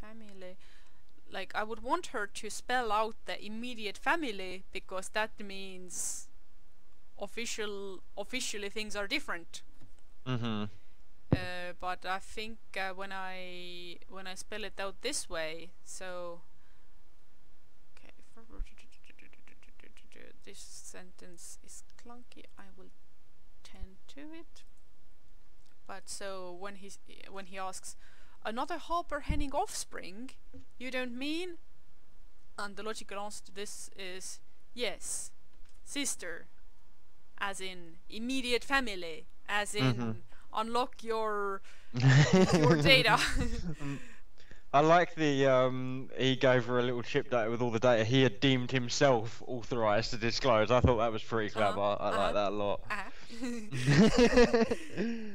family. Like I would want her to spell out the immediate family because that means official officially things are different. Mm-hmm. Uh, but I think uh, when I when I spell it out this way, so okay, for- this sentence is clunky. I will tend to it. But so when he's when he asks another Harper Henning offspring, you don't mean? And the logical answer to this is yes, sister, as in immediate family, as in Mhm. unlock your your data. I like the um he gave her a little chip data with all the data he had deemed himself authorized to disclose. I thought that was pretty Uh-huh, clever. I uh-huh. like that a lot. Ah.